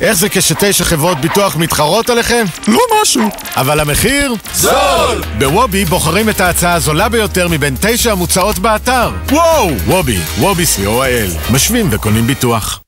איך זה כשתשע חברות ביטוח מתחרות עליכם? לא משהו. אבל המחיר? זול! בוובי בוחרים את ההצעה הזולה ביותר מבין תשע המוצעות באתר. וואו! וובי, וובי co.il. משווים וקונים ביטוח.